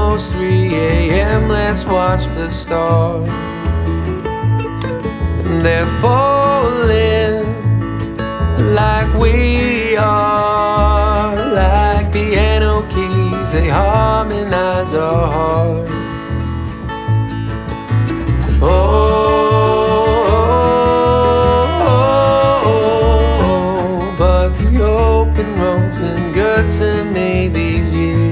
almost 3 a.m. Let's watch the stars. And they're falling like we are, like piano keys. They harmonize our hearts. Oh, open road's been good to me these years.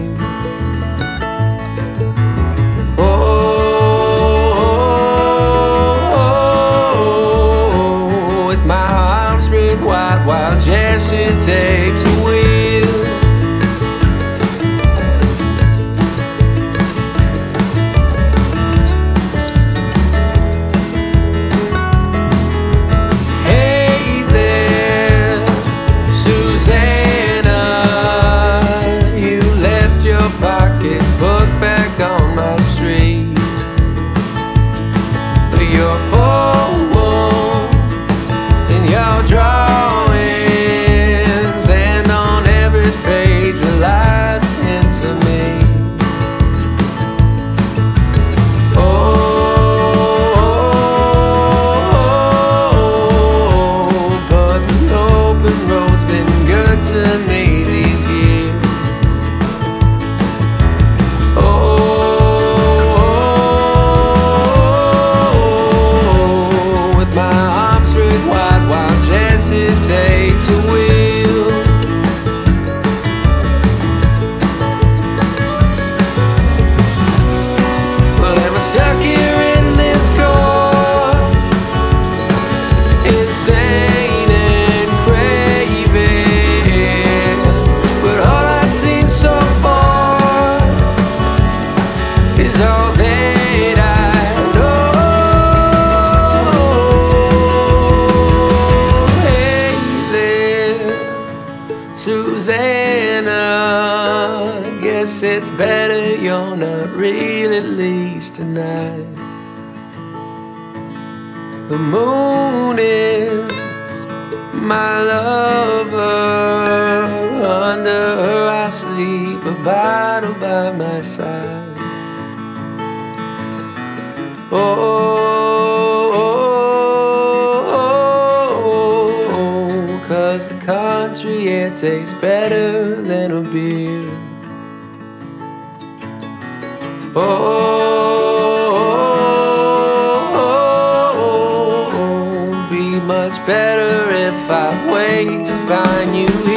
Wide while Jesse takes a wheel. Susannah, guess it's better you're not real at least tonight. The moon is my lover. Under her I sleep, a bottle by my side. Oh, country air tastes better than a beer. Oh, be much better if I wait to find you.